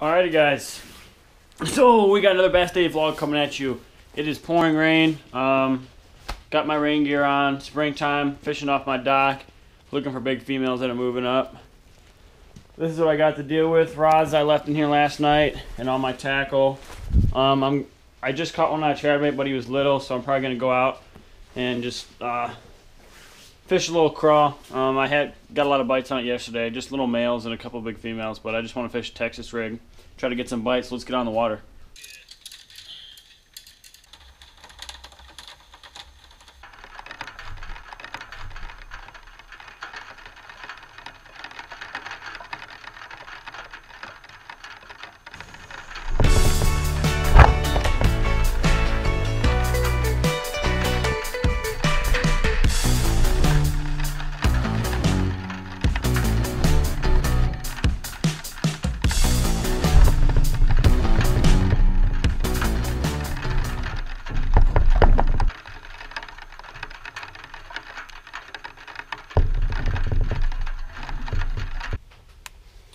Alrighty, guys. So we got another Bass Daily vlog coming at you. It is pouring rain. Um, got my rain gear on. Springtime. Fishing off my dock. Looking for big females that are moving up. This is what I got to deal with. Rods I left in here last night, and all my tackle. Um, I'm I just caught one on a chatterbait, but he was little, so I'm probably gonna go out and just uh, fish a little craw. Um, I had got a lot of bites on it yesterday, just little males and a couple big females, but I just want to fish Texas rig try to get some bites. Let's get on the water.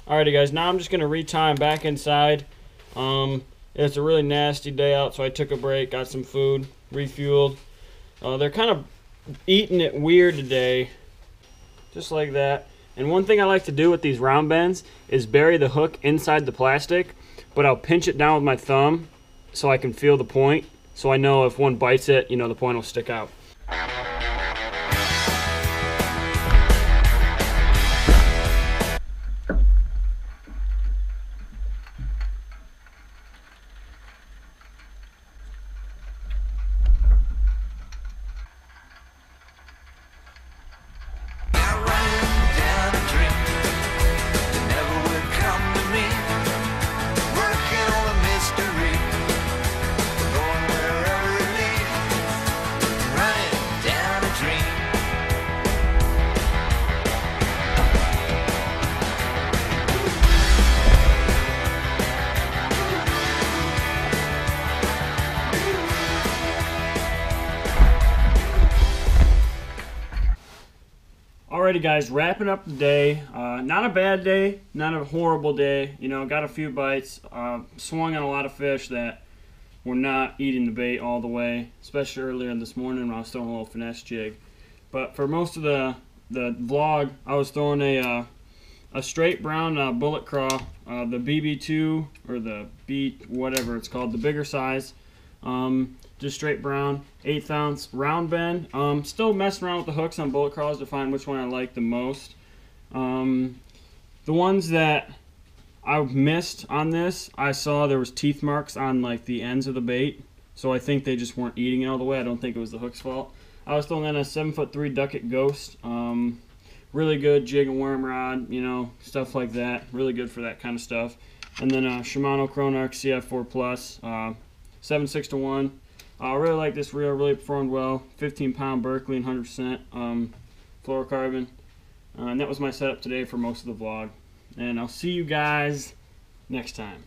Alrighty guys, now I'm just going to retime back inside. Um, it's a really nasty day out, so I took a break, got some food, refueled. Uh, they're kind of eating it weird today, just like that. And one thing I like to do with these round bends is bury the hook inside the plastic, but I'll pinch it down with my thumb so I can feel the point, so I know if one bites it, you know, the point will stick out. Alrighty, guys, wrapping up the day. Uh, not a bad day, not a horrible day. You know, got a few bites. Uh, swung on a lot of fish that were not eating the bait all the way, especially earlier this morning when I was throwing a little finesse jig. But for most of the the vlog, I was throwing a uh, a straight brown uh, bullet craw, uh, the BB2 or the B whatever it's called, the bigger size. Um, just straight brown, eighth ounce round bend. Um, still messing around with the hooks on bullet craws to find which one I like the most. Um, the ones that I missed on this, I saw there was teeth marks on like the ends of the bait, so I think they just weren't eating it all the way. I don't think it was the hook's fault. I was throwing in a seven foot three Duckett Ghost. Um, really good jig and worm rod, you know, stuff like that. Really good for that kind of stuff. And then a Shimano Chronarch CI4 Plus, uh, 7 6 to 1. I uh, really like this reel, really performed well. 15 pound Berkley and 100% um, fluorocarbon. Uh, and that was my setup today for most of the vlog. And I'll see you guys next time.